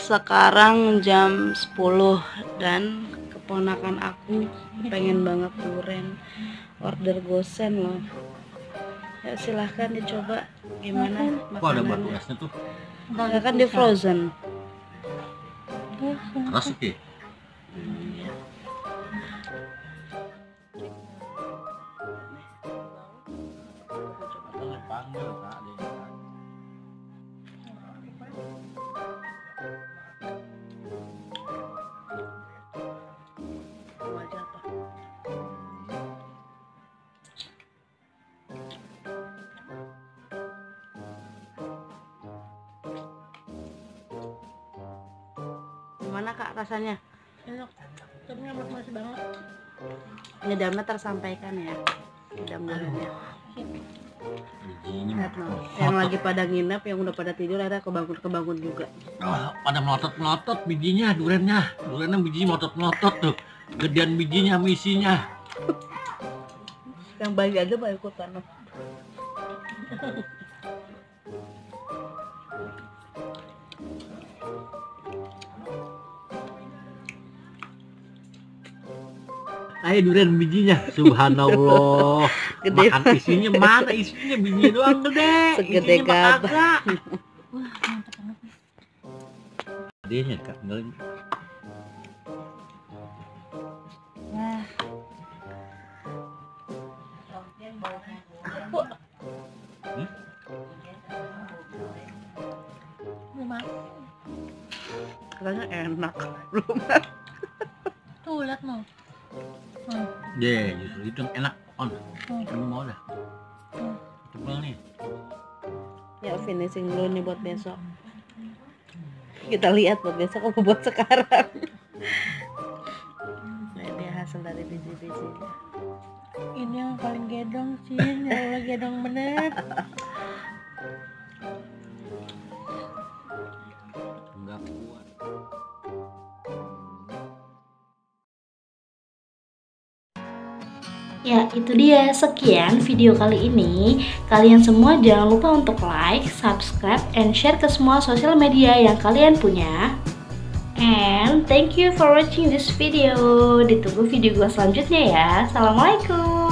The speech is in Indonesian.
sekarang jam 10 dan keponakan aku pengen banget duren order gosen loh. Ya silahkan dicoba. Gimana Kok ada batu makanannya esnya tuh? ya kan di frozen. Keras oke. Gimana kak rasanya? enak tapi enak masih banget Ngedamnya tersampaikan ya. Mudah-mudahan ya. Yang lagi pada nginep, yang udah pada tidur ada kebangun-kebangun juga. Ah, pada melotot-melotot bijinya, durennya. Durennya bijinya melotot-melotot tuh. Gedean bijinya sama isinya. Yang baik aja baik ikutan Ayo durian bijinya. Subhanallah. Gede Makan isinya mana isinya biji doang gede. Segede gabah. kagak. wah mantap banget Adanya kak, enggak wah rumah Katanya enak. Belum. tuh lihat mau hmm. Deh, justru itu enak. On, Hmm. kamu mau dah. Hmm. Tebal nih. Ya finishing dulu nih buat besok. Kita lihat buat besok apa buat sekarang. Nah, ini hasil dari biji-bijinya. ini yang paling gedong sih ya Allah gedong bener Ya, itu dia sekian video kali ini. Kalian semua jangan lupa untuk like, subscribe, and share ke semua sosial media yang kalian punya. And thank you for watching this video. Ditunggu video gue selanjutnya ya. Assalamualaikum.